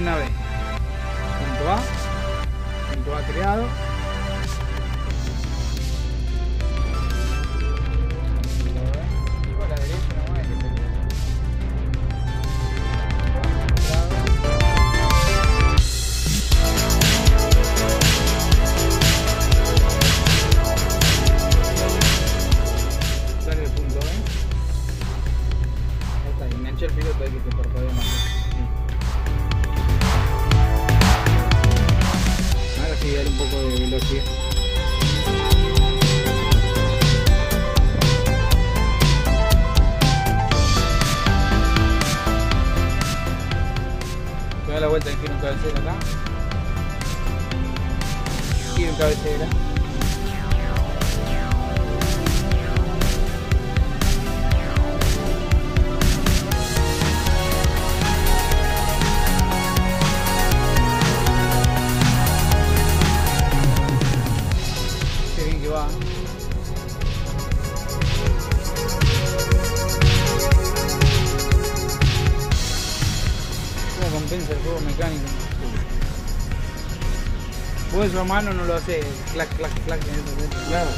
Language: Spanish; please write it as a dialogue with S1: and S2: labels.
S1: fíjate una vez. Punto A. Punto A creado. A la derecha nomás, que te- poco de velocidad. Da la vuelta y giro un cabecera acá. Giro un cabecera. ¿Cómo compensa el juego mecánico? Eso a mano no lo haces clac, clac, clac en ese momento.
S2: Claro.